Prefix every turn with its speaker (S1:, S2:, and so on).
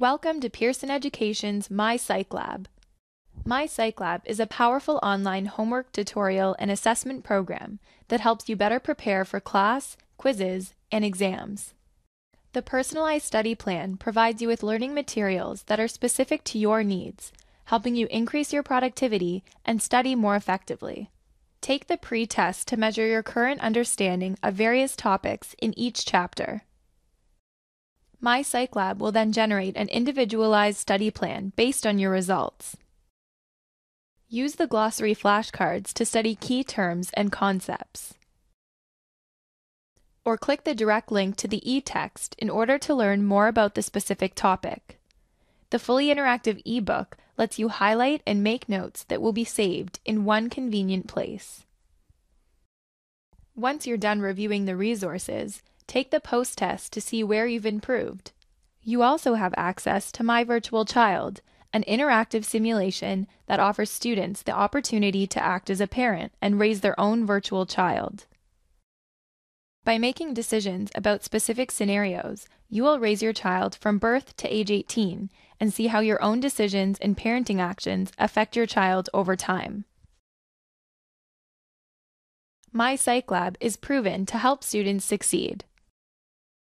S1: Welcome to Pearson Education's MyPsychLab. MyPsychLab is a powerful online homework tutorial and assessment program that helps you better prepare for class, quizzes, and exams. The personalized study plan provides you with learning materials that are specific to your needs, helping you increase your productivity and study more effectively. Take the pre-test to measure your current understanding of various topics in each chapter. MyPsychLab will then generate an individualized study plan based on your results. Use the glossary flashcards to study key terms and concepts. Or click the direct link to the e-text in order to learn more about the specific topic. The fully interactive ebook lets you highlight and make notes that will be saved in one convenient place. Once you're done reviewing the resources, take the post test to see where you've improved. You also have access to My Virtual Child, an interactive simulation that offers students the opportunity to act as a parent and raise their own virtual child. By making decisions about specific scenarios, you will raise your child from birth to age 18 and see how your own decisions and parenting actions affect your child over time. My Psych Lab is proven to help students succeed.